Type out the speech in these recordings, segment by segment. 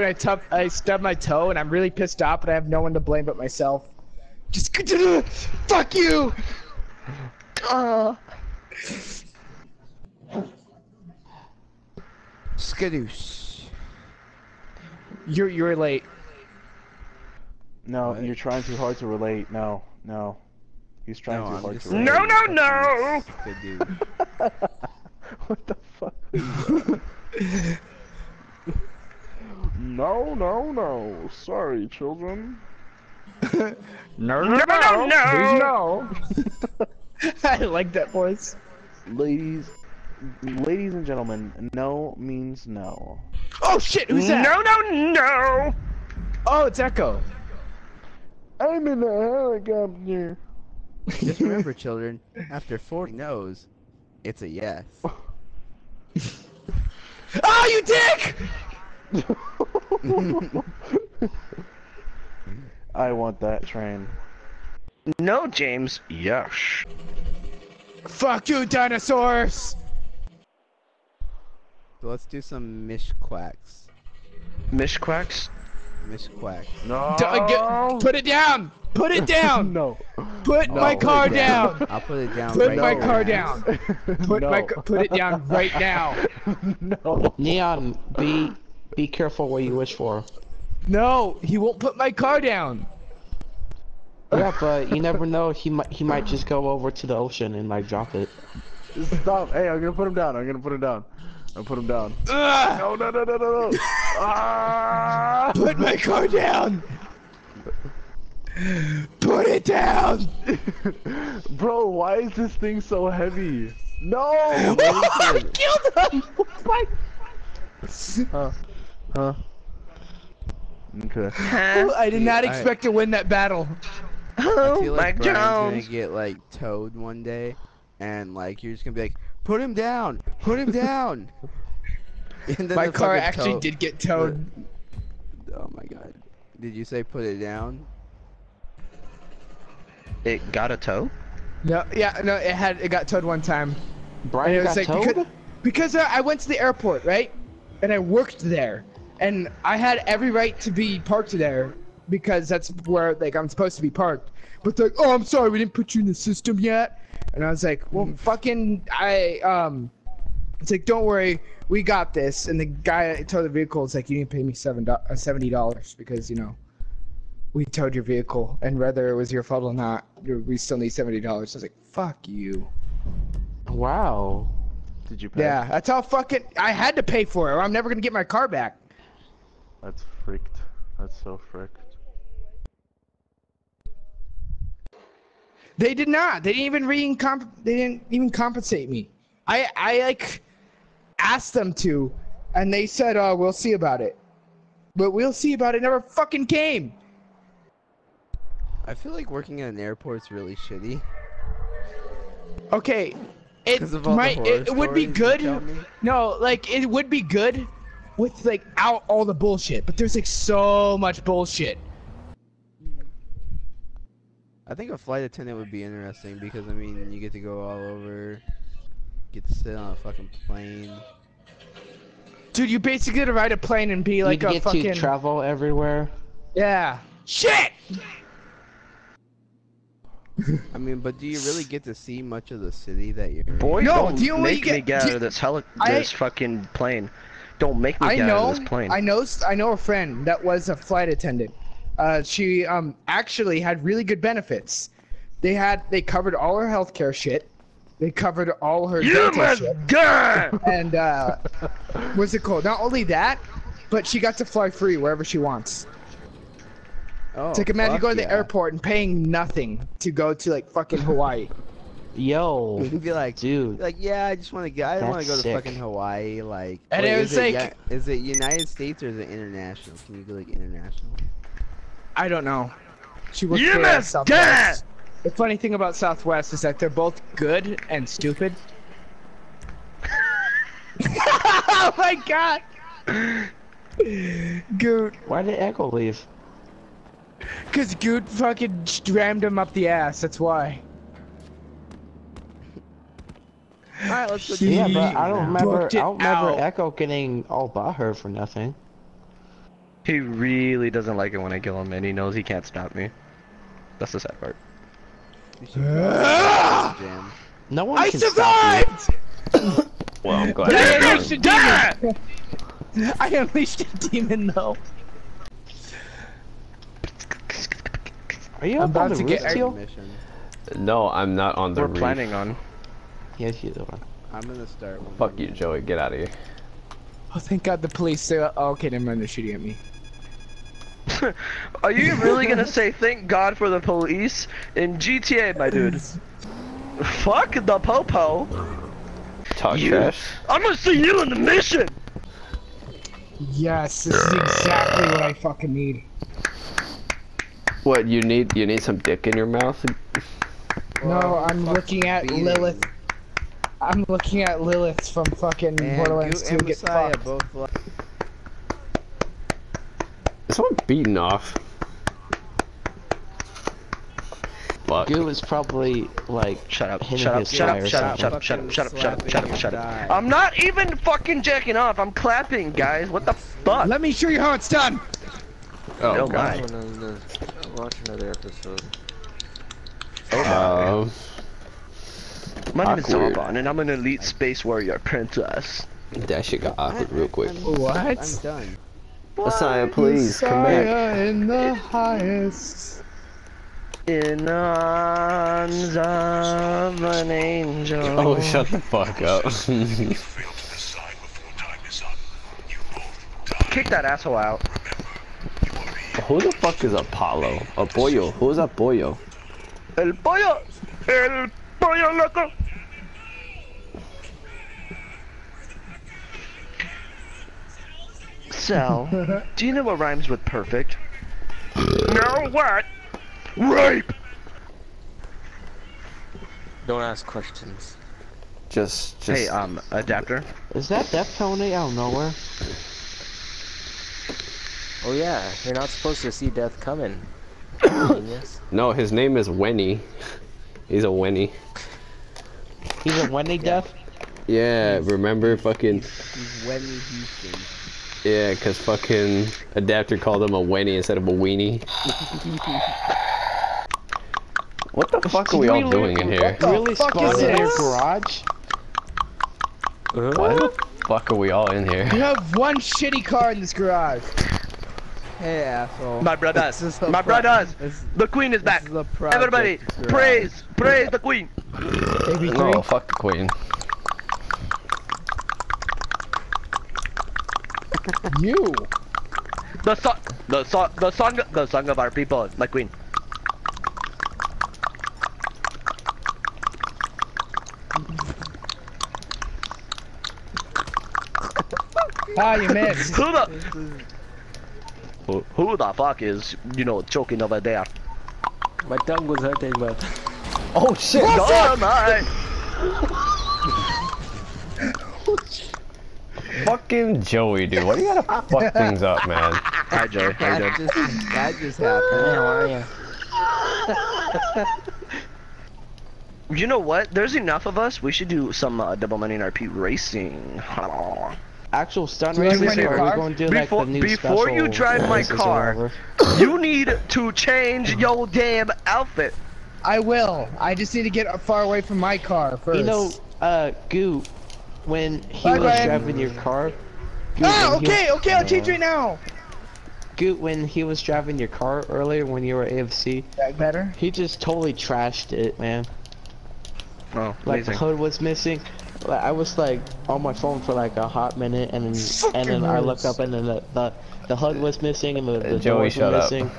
I tub I stubbed my toe and I'm really pissed off, but I have no one to blame but myself. Just fuck you. Uh. Skadoosh. You're you're late. No, What? you're trying too hard to relate. No, no. He's trying No, too I'm hard to relate. No, no, no! Skadoosh. what the fuck was that? No, no, no. Sorry, children. No, no, no, no. No. I like that voice. Ladies, ladies and gentlemen, no means no. Oh shit, who's that? No, no, no. Oh, it's Echo. I'm in a helicopter. Just remember, children, after four no's, it's a yes. Oh, you dick! I want that train. No, James. Yes. Fuck you, dinosaurs! So let's do some mishquacks. Mishquacks. Mishquacks. No. D- uh, get- put it down! Put it down! no. Put No, my put car down. down! I'll put it down Put right my now. car down! Put no. my put it down right now! no. Neon, be be careful what you wish for. No, he won't put my car down. Yeah, but you never know. He might he might just go over to the ocean and like drop it. Stop. Hey, I'm gonna put him down. I'm gonna put him down. I'm put him down. Ugh, No, no, no, no, no, no. ah! put my car down. Put it down. Bro, why is this thing so heavy? No! I killed him. My- huh? Huh? Okay. I did not Alright. expect to win that battle. I Oh, feel like Mike Brian's Jones. gonna get like towed one day, and like you're just gonna be like, put him down, put him down. And then My car actually tow- did get towed. Oh my god. Did you say put it down? It got a tow? No, yeah, no, it had it got towed one time. Brian it was got like towed. because, because uh, I went to the airport, right? And I worked there, and I had every right to be parked there because that's where like I'm supposed to be parked. But they're like, oh, I'm sorry, we didn't put you in the system yet. And I was like, well, fucking, I um, it's like, don't worry, we got this. And the guy that towed the vehicle is like, you need to pay me seven uh, seventy dollars because you know. We towed your vehicle, and whether it was your fault or not, we still need seventy dollars. I was like, "Fuck you." Wow. Did you pay? Yeah, that's how fucking I had to pay for it, I'm never gonna get my car back. That's freaked. That's so freaked. They did not. They didn't even re comp- They didn't even compensate me. I I like asked them to, and they said, "Oh, we'll see about it." But we'll see about it. Never fucking came. I feel like working at an airport's really shitty. Okay, it 'Cause of might. It, it would be good. No, like it would be good with like out all the bullshit. But there's like so much bullshit. I think a flight attendant would be interesting because I mean you get to go all over, get to sit on a fucking plane. Dude, you basically get to ride a plane and be like you a get fucking to travel everywhere. yeah. Shit. I mean, but do you really get to see much of the city that you're? Boy, No, don't do you know what make you me get- get out of this heli- I- this fucking plane. Don't make me I get know. out of this plane. I know. I know a friend that was a flight attendant. Uh, she um actually had really good benefits. They had they covered all her healthcare shit. They covered all her You dental must shit. die! And uh, what's it called? Not only that, but she got to fly free wherever she wants. Oh, It's like imagine fuck going to the airport and paying nothing to go to like fucking Hawaii. Yo, You'd be like, dude. like yeah, I just want to go. I don't want to go That's to sick. fucking Hawaii. Like, And wait, it is was it, like- ya- is it United States or is it international? Can you go like international? I don't know. She worked You for uh, Southwest. The funny thing about Southwest is that they're both good and stupid. oh my god! Goot, Why did Echo leave? cause Goot fucking rammed him up the ass. That's why. All right, let's go. He Yeah, but I don't remember. I don't remember out. Echo getting all by her for nothing. He really doesn't like it when I kill him, and he knows he can't stop me. That's the sad part. You should probably jam. No one I can stop survived! Well, I'm glad. I you're unleashed a demon! I unleashed a demon though. Are you I'm about to roof, get- Teal? Mission. No, I'm not on the We're roof. planning on. Yes, you are. I'm gonna start. one Fuck you, Joey. Get out of here. Oh, thank God the police say, oh, okay, never mind, they're shooting at me. Are you really gonna say thank God for the police in GTA, my dude? Fuck the popo. Talk You- trash. I'm gonna see you in the mission. Yes, this is exactly what I fucking need. What you need? You need some dick in your mouth? No, I'm looking at beating. Lilith. I'm looking at Lilith from fucking And Borderlands Goot 2 and get Messiah fucked. both like. Is someone beating off? Fuck. Goo is probably like Shut up, shut up, shut up, shut up, shut up, shut up, shut up, shut up, shut up, shut up. I'm not even fucking jacking off. I'm clapping, guys. What the fuck? Let me show you how it's done! Oh No god. Watch another episode. Um. My name is Awkward. And I'm an elite space warrior princess. That shit got awkward real quick. What? I'm done. Messiah, please come back. In the highest. In the arms of an angel. Oh, shut the fuck up. Kick that asshole out. Who the fuck is Apollo? Apoyo. Who's Apoyo? El pollo. El pollo loco. Sal, do you know what rhymes with perfect? no, what? Rape! Don't ask questions. Just, just. Hey, um, adapter. Is that Deftones out of nowhere? Oh yeah, you're not supposed to see death coming. Genius. No, his name is Wenny. He's a Wenny. He's a Wendy Death? Yeah, remember fucking. He's Wendy Houston. Yeah, cause fucking adapter called him a Wenny instead of a weenie. What the fuck are we all doing in here? Really fuck spawned is in your this? garage? What the fuck are we all in here? You have one shitty car in this garage. Hey, asshole. My brothers. This My pro- brothers. This, The queen is back. is Everybody, garage. praise, praise the queen. AB3. Fuck the queen. You. The song, the song, the song, the song of our people, my queen. Ah, you missed. Who the, who, who the fuck is, you know, choking over there? My tongue was hurting, but Oh shit! Dynamite! Fucking Joey, dude. Why do you gotta fuck things up, man? Hi, Joey. How you that doing? just that just happened. how are you? You know what? There's enough of us. We should do some uh, double money in RP racing. Actual stun racing. you like races, my or are car? we going to do like Before- the new before you drive my car, you need to change your damn outfit. I will. I just need to get far away from my car first. You know, uh, Goo, when he Bye, was Brian. driving your car. Goo, Ah, okay, was- okay, I'll change right now. Goo, when he was driving your car earlier when you were AFC, That better? he just totally trashed it, man. Oh, Like the hood was missing. Like, I was like on my phone for like a hot minute, and then and then I looked up, and then the the, the hood was missing, and the, the Uh, Joey, doors shut were up. missing,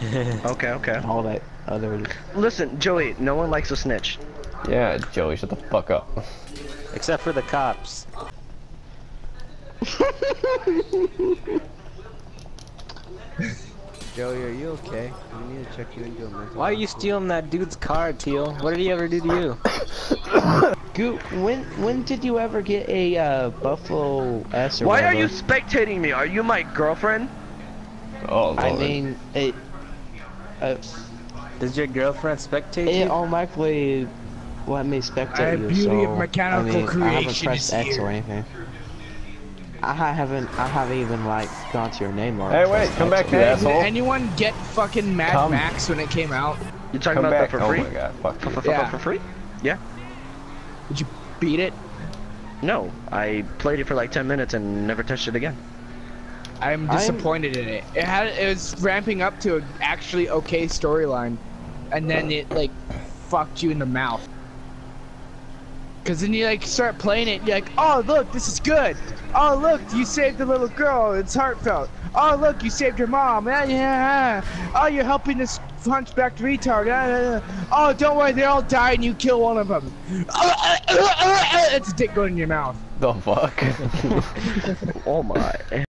Okay, okay. and all that other. Listen, Joey, no one likes a snitch. Yeah, Joey, shut the fuck up. Except for the cops. Joey, are you okay? We need to check you into a mental. Why are you stealing that dude's car, Teal? What did he ever do to you? Goo, when when did you ever get a uh, Buffalo S or Why are you spectating me? Are you my girlfriend? Oh lord. I mean, it. Uh, Does your girlfriend spectate it you? automatically let me spectate you, beauty so of mechanical I mean, I haven't creation pressed X here. or anything. I haven't I haven't even like gone to your name or. Hey, wait, come back, you Hey, did anyone get fucking Mad Come. Max when it came out? You talking Come about back. that for Oh free? my god, fuck For, you. for, for- Yeah. for free? Did you beat it? No, I played it for like 10 minutes and never touched it again. I'm I'm- disappointed in it. It had it was ramping up to an actually okay storyline, and then it like fucked you in the mouth. Cause then you like start playing it, you're like, oh look, this is good. Oh look, you saved the little girl. It's heartfelt. Oh look, you saved your mom. Yeah, yeah. yeah. Oh, you're helping this hunchbacked retard. Oh, don't worry, they all die and you kill one of them. it's a dick going in your mouth. The fuck? Oh my.